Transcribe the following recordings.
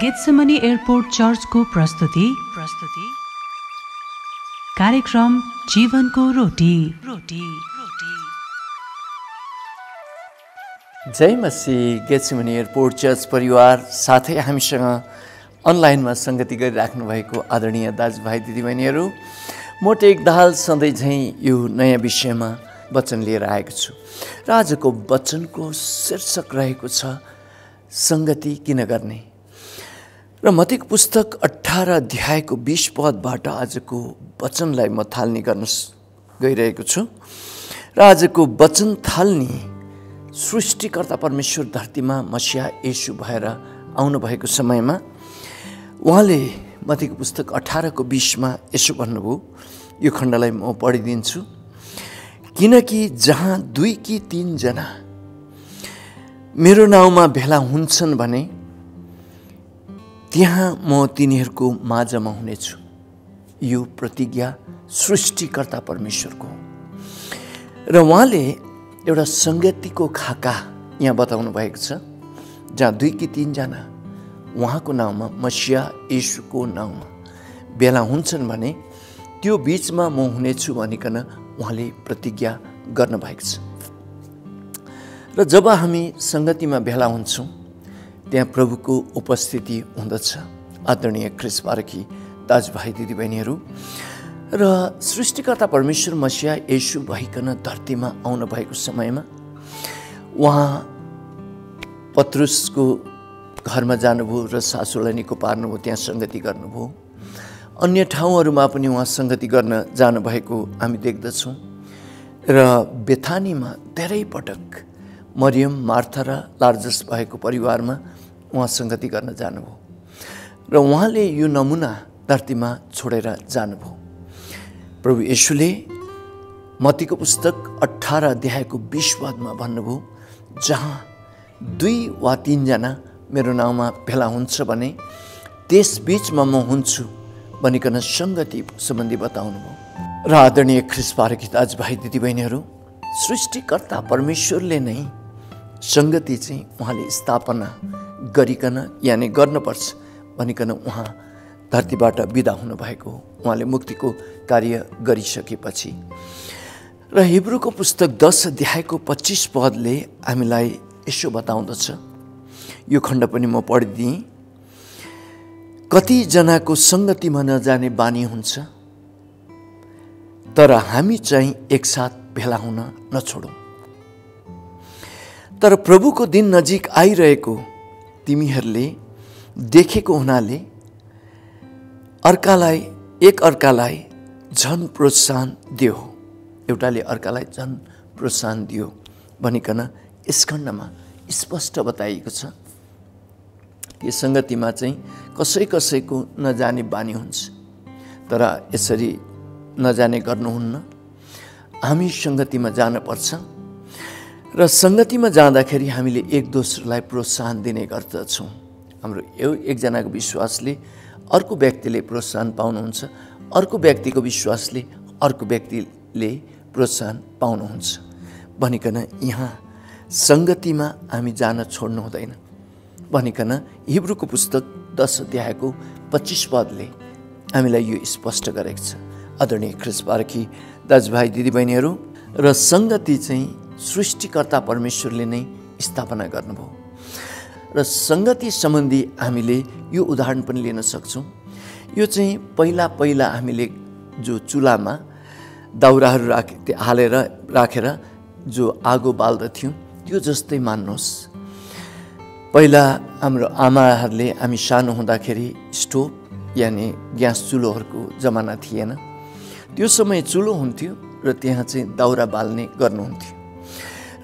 गेत्समनी airport चर्चको प्रस्तुति। प्रस्तुति। कार्यक्रम जीवनको रोटी। रोटी। रोटी। जय मसी गेट्सिमनी एयरपोर्ट चर्च परिवार साथै हामीसँग अनलाइनमा सङ्गति गरिराख्नु भएको आदरणीय दाजुभाइ दिदीबहिनीहरू। म टेक दाहाल सधैँ झैँ यो नयाँ विषयमा वचन लिएर आएको छु। र आजको वचनको शीर्षक रहेको छ सङ्गति किन गर्ने? र मतिको पुस्तक अठार अध्यायको बिस पदबाट आजको वचनलाई म थाल्ने गर्न गइरहेको छु। र आजको वचन थाल्ने सृष्टिकर्ता परमेश्वर धरतीमा मसिया यसु भएर आउनुभएको समयमा उहाँले मतिको पुस्तक अठारको बिसमा यसो भन्नुभयो यो खण्डलाई म पढिदिन्छु। किनकि जहाँ दुई कि तिनजना मेरो नाउँमा भेला हुन्छन् भने त्यहाँ म तिनीहरूको माझमा हुनेछु। यो प्रतिज्ञा सृष्टिकर्ता परमेश्वरको र उहाँले एउटा सङ्गतिको खाका यहाँ बताउनु भएको छ जहाँ दुई कि तिनजना उहाँको नाउँमा मसिया यीशुको नाउँमा भेला हुन्छन् भने त्यो बिचमा म हुनेछु भनिकन उहाँले प्रतिज्ञा गर्नुभएको छ। र जब हामी सङ्गतिमा भेला हुन्छौँ त्यहाँ प्रभुको उपस्थिति हुँदछ। आदरणीय क्रिस पारखी दाजुभाइ दिदीबहिनीहरू। र सृष्टिकर्ता परमेश्वर मसिया यसु भइकन धरतीमा आउनुभएको समयमा उहाँ पत्रुसको घरमा जानुभयो र सासूलाई निको पार्नुभयो त्यहाँ सङ्गति गर्नुभयो। अन्य ठाउँहरूमा पनि उहाँ सङ्गति गर्न जानुभएको हामी देख्दछौँ। र बेथानीमा धेरै पटक मरियम मार्था र लार्जस भएको परिवारमा उहाँ सङ्गति गर्न जानुभयो र उहाँले यो नमुना धरतीमा छोडेर जानुभयो। प्रभु यशुले मतीको पुस्तक अठार अध्यायको पदमा भन्नुभयो जहाँ दुई वा तिनजना मेरो नाउँमा भेला हुन्छ भने त्यस बिचमा म हुन्छु भनिकन सङ्गति सम्बन्धी बताउनु भयो र आदरणीय ख्रिस पारकी दाजुभाइ दिदीबहिनीहरू सृष्टिकर्ता परमेश्वरले नै सङ्गति चाहिँ उहाँले स्थापना गरिकन यानि गर्नुपर्छ भनिकन उहाँ धरतीबाट बिदा हुनुभएको हो। उहाँले मुक्तिको कार्य गरिसकेपछि। र हिब्रूको पुस्तक दस अध्यायको पच्चिस पदले हामीलाई यसो बताउँदछ। यो खण्ड पनि म पढिदिएँ। कतिजनाको सङ्गतिमा नजाने बानी हुन्छ तर हामी चाहिँ एकसाथ भेला हुन नछोडौँ। तर प्रभुको दिन नजिक आइरहेको तिमीहरूले देखेको हुनाले अर्कालाई एक अर्कालाई झन प्रोत्साहन दियो। एउटाले अर्कालाई झन प्रोत्साहन दियो भनिकन यस खण्डमा स्पष्ट बताइएको छ। यो सङ्गतिमा चाहिँ कसै कसैको नजाने बानी हुन्छ। तर यसरी नजाने गर्नुहुन्न। हामी सङ्गतिमा जानुपर्छ। र सङ्गतिमा जाँदाखेरि हामीले एक दोस्रोलाई प्रोत्साहन दिने गर्दछौँ। हाम्रो यो एकजनाको विश्वासले अर्को व्यक्तिले प्रोत्साहन पाउनुहुन्छ अर्को व्यक्तिको विश्वासले अर्को व्यक्तिले प्रोत्साहन पाउनुहुन्छ। भनिकन यहाँ सङ्गतिमा हामी जान छोड्नु हुँदैन। भनिकन हिब्रूको पुस्तक दस अध्यायको पच्चिस पदले हामीलाई यो स्पष्ट गरेको छ। आदरणीय ख्रिस पार्की दाजुभाइ दिदीबहिनीहरू र सङ्गति चाहिँ सृष्टिकर्ता परमेश्वरले नै स्थापना गर्नुभयो। र सङ्गति सम्बन्धी हामीले यो उदाहरण पनि लिन सक्छौँ। यो चाहिँ पहिला पहिला हामीले जो चुलामा दाउराहरू राखे हालेर राखेर जो आगो बाल्दथ्यौँ त्यो जस्तै मान्नुहोस्। पहिला हाम्रो आमाहरूले हामी सानो हुँदाखेरि स्टोभ यानि ग्यास चुलोहरूको जमाना थिएन। त्यो समय चुलो हुन्थ्यो र त्यहाँ चाहिँ दाउरा बाल्ने गर्नुहुन्थ्यो।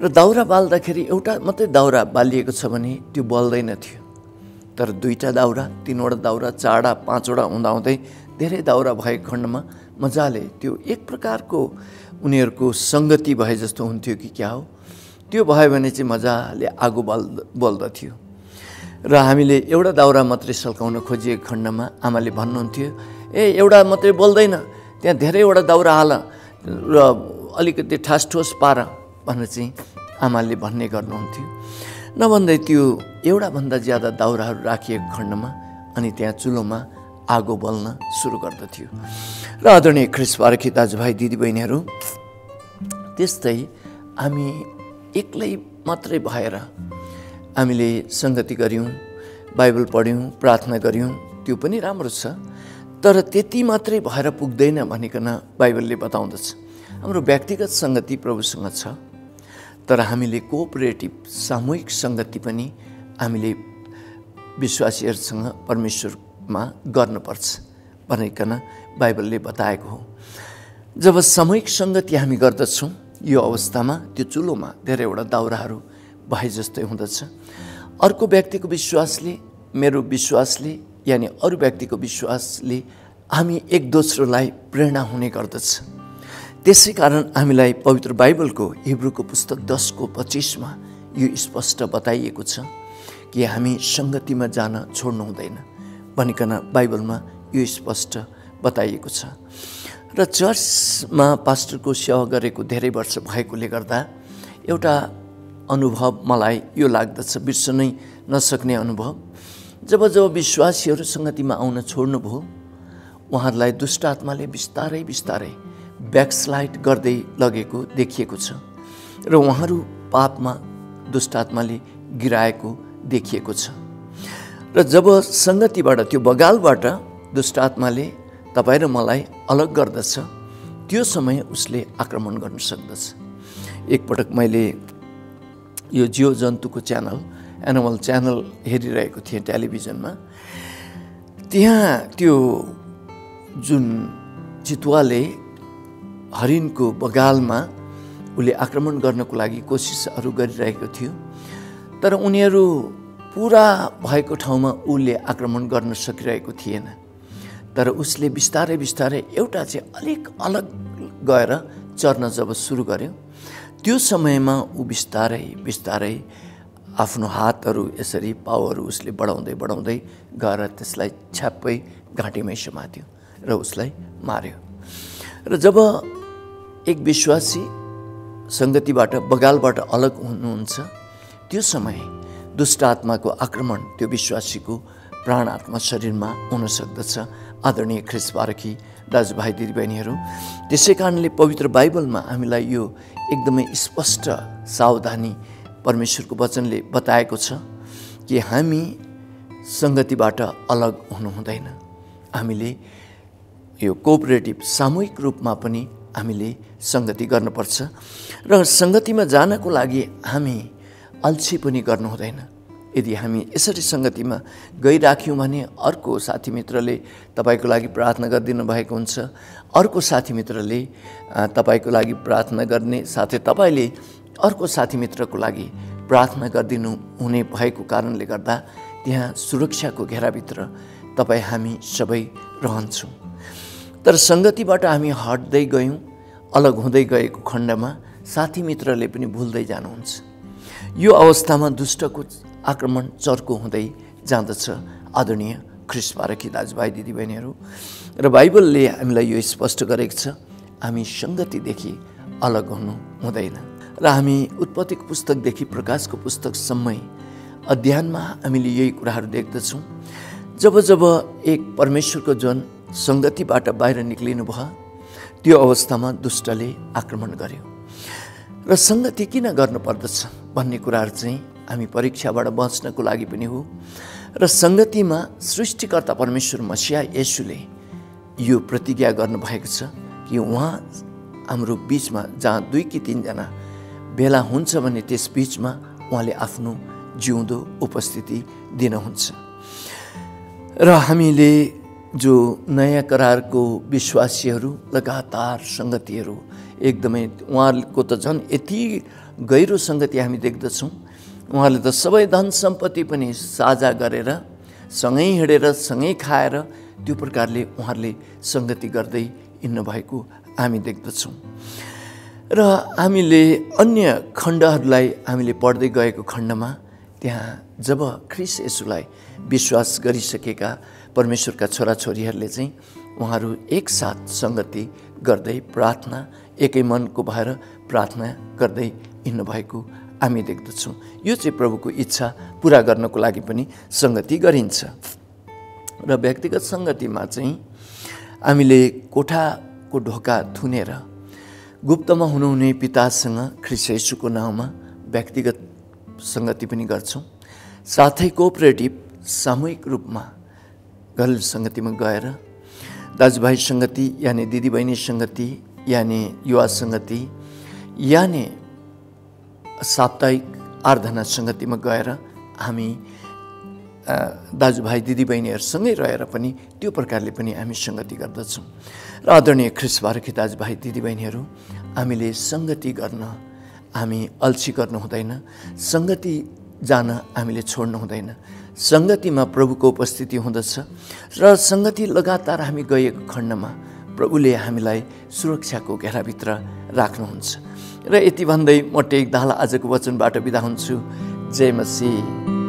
र दाउरा बाल्दाखेरि एउटा मात्रै दाउरा बालिएको छ भने त्यो बल्दैन थियो। तर दुईवटा दाउरा तिनवटा दाउरा चारवटा पाँचवटा हुँदाहुँदै धेरै दाउरा भएको खण्डमा मजाले त्यो एक प्रकारको उनीहरूको सङ्गति भए जस्तो हुन्थ्यो कि क्या हो। त्यो भयो भने चाहिँ मजाले आगो बल् बल्दथ्यो। र हामीले एउटा दाउरा मात्रै सल्काउन खोजिएको खण्डमा आमाले भन्नुहुन्थ्यो ए एउटा मात्रै बोल्दैन त्यहाँ धेरैवटा दाउरा हाल र अलिकति ठास ठोस पार। भनेर चाहिँ आमाले भन्ने गर्नुहुन्थ्यो। नभन्दै त्यो एउटाभन्दा ज्यादा दाउराहरू राखिएको खण्डमा अनि त्यहाँ चुलोमा आगो बल्न सुरु गर्दथ्यो। र आदरणीय पारखी दाजुभाइ दिदीबहिनीहरू त्यस्तै हामी एक्लै मात्रै भएर हामीले सङ्गति गऱ्यौँ बाइबल पढ्यौँ प्रार्थना गऱ्यौँ त्यो पनि राम्रो छ। तर त्यति मात्रै भएर पुग्दैन भनिकन बाइबलले बताउँदछ। हाम्रो व्यक्तिगत सङ्गति प्रभुसँग छ। तर हामीले कोअपरेटिभ सामूहिक सङ्गति पनि हामीले विश्वासीहरूसँग परमेश्वरमा गर्नुपर्छ भनिकन बाइबलले बताएको हो। जब सामूहिक सङ्गति हामी गर्दछौँ यो अवस्थामा त्यो चुलोमा धेरैवटा दाउराहरू भए जस्तै हुँदछ। अर्को व्यक्तिको विश्वासले मेरो विश्वासले यानि अरू व्यक्तिको विश्वासले हामी एक दोस्रोलाई प्रेरणा हुने गर्दछ। त्यसै कारण हामीलाई पवित्र बाइबलको हिब्रूको पुस्तक दसको पच्चिसमा यो स्पष्ट बताइएको छ कि हामी सङ्गतिमा जान छोड्नु हुँदैन भनिकन बाइबलमा यो स्पष्ट बताइएको छ। र चर्चमा पास्टरको सेवा गरेको धेरै वर्ष भएकोले गर्दा एउटा अनुभव मलाई यो लाग्दछ बिर्सनै नसक्ने अनुभव। जब जब विश्वासीहरू सङ्गतिमा आउन छोड्नुभयो उहाँहरूलाई दुष्ट आत्माले बिस्तारै बिस्तारै ब्याकस्लाइड गर्दै लगेको देखिएको छ र उहाँहरू पापमा दुष्ट आत्माले गिराएको देखिएको छ। र जब सङ्गतिबाट त्यो बगालबाट दुष्ट आत्माले तपाईँ र मलाई अलग गर्दछ त्यो समय उसले आक्रमण गर्न सक्दछ। एकपटक मैले यो जीव जन्तुको च्यानल एनिमल च्यानल हेरिरहेको थिएँ टेलिभिजनमा। त्यहाँ त्यो जुन चितुवाले हरिणको बगालमा उसले आक्रमण गर्नको लागि कोसिसहरू गरिरहेको थियो। तर उनीहरू पुरा भएको ठाउँमा उसले आक्रमण गर्न सकिरहेको थिएन। तर उसले बिस्तारै बिस्तारै एउटा चाहिँ अलिक अलग गएर चर्न जब सुरु गर्यो त्यो समयमा ऊ बिस्तारै बिस्तारै आफ्नो हातहरू यसरी पाउहरू उसले बढाउँदै बढाउँदै गएर त्यसलाई छ्याप्पै घाँटीमै समात्यो र उसलाई मार्यो। र जब एक विश्वासी सङ्गतिबाट बगालबाट अलग हुनुहुन्छ। त्यो समय दुष्ट आत्माको आक्रमण त्यो विश्वासीको प्राण आत्मा शरीरमा हुन सक्दछ आदरणीय ख्रिस बारकी दाजुभाइ दिदीबहिनीहरू त्यसै कारणले पवित्र बाइबलमा हामीलाई यो एकदमै स्पष्ट सावधानी परमेश्वरको वचनले बताएको छ कि हामी सङ्गतिबाट अलग हुनु हुँदैन हामीले यो कोअपरेटिभ सामूहिक रूपमा पनि हामीले सङ्गति गर्नुपर्छ र सङ्गतिमा जानको लागि हामी अल्छी पनि गर्नु हुँदैन। यदि हामी यसरी सङ्गतिमा गइराख्यौँ भने अर्को साथी मित्रले तपाईँको लागि प्रार्थना गरिदिनु भएको हुन्छ। अर्को साथी मित्रले तपाईँको लागि प्रार्थना गर्ने साथै तपाईँले अर्को साथी मित्रको लागि प्रार्थना गरिदिनु हुने भएको कारणले गर्दा त्यहाँ सुरक्षाको घेराभित्र तपाईँ हामी सबै रहन्छौँ। तर सङ्गतिबाट हामी हट्दै गयौँ अलग हुँदै गएको खण्डमा साथी मित्रले पनि भुल्दै जानुहुन्छ। यो अवस्थामा दुष्टको आक्रमण चर्को हुँदै जाँदछ। आदरणीय ख्रिस पारखी दाजुभाइ दिदीबहिनीहरू र बाइबलले हामीलाई यो स्पष्ट गरेको छ हामी सङ्गतिदेखि अलग हुनु हुँदैन। र हामी उत्पत्तिको पुस्तकदेखि प्रकाशको पुस्तकसम्मै अध्ययनमा हामीले यही कुराहरू देख्दछौँ। जब जब एक परमेश्वरको जन सङ्गतिबाट बाहिर निक्लिनु भयो। त्यो अवस्थामा दुष्टले आक्रमण गर्यो। र सङ्गति किन गर्नुपर्दछ भन्ने कुराहरू चाहिँ हामी परीक्षाबाट बच्नको लागि पनि हो। र सङ्गतिमा सृष्टिकर्ता परमेश्वर मसिया यसुले यो प्रतिज्ञा गर्नुभएको छ कि उहाँ हाम्रो बिचमा जहाँ दुई कि तिनजना भेला हुन्छ भने त्यस बिचमा उहाँले आफ्नो जिउँदो उपस्थिति दिनुहुन्छ। र हामीले जो नयाँ करारको विश्वासीहरू लगातार सङ्गतिहरू एकदमै उहाँहरूको त झन् यति गहिरो सङ्गति हामी देख्दछौँ। उहाँले त सबै धन सम्पत्ति पनि साझा गरेर सँगै हिँडेर सँगै खाएर त्यो प्रकारले उहाँहरूले सङ्गति गर्दै हिँड्नु भएको हामी देख्दछौँ। र हामीले अन्य खण्डहरूलाई हामीले पढ्दै गएको खण्डमा त्यहाँ जब ख्रिस यसुलाई विश्वास गरिसकेका परमेश्वरका छोराछोरीहरूले चाहिँ उहाँहरू एकसाथ सङ्गति गर्दै प्रार्थना एकै मनको भएर प्रार्थना गर्दै हिँड्नु भएको हामी देख्दछौँ। यो चाहिँ प्रभुको इच्छा पुरा गर्नको लागि पनि सङ्गति गरिन्छ। र व्यक्तिगत सङ्गतिमा चाहिँ हामीले कोठाको ढोका थुनेर गुप्तमा हुनुहुने पितासँग ख्रिसेसुको नाउँमा व्यक्तिगत सङ्गति पनि गर्छौँ। साथै कोअपरेटिभ सामूहिक रूपमा घर सङ्गतिमा गएर दाजुभाइ सङ्गति यानि दिदीबहिनी सङ्गति यानि युवा सङ्गति यानि साप्ताहिक आराधना सङ्गतिमा गएर हामी दाजुभाइ दिदीबहिनीहरूसँगै रहेर पनि त्यो प्रकारले पनि हामी सङ्गति गर्दछौँ। र आदरणीय ख्रिसबारकी दाजुभाइ दिदीबहिनीहरू हामीले सङ्गति गर्न हामी अल्छी गर्नु हुँदैन। सङ्गति जान हामीले छोड्नु हुँदैन। सङ्गतिमा प्रभुको उपस्थिति हुँदछ र सङ्गति लगातार हामी गएको खण्डमा प्रभुले हामीलाई सुरक्षाको घेराभित्र राख्नुहुन्छ। र यति भन्दै म टेक आजको वचनबाट बिदा हुन्छु। जय मसी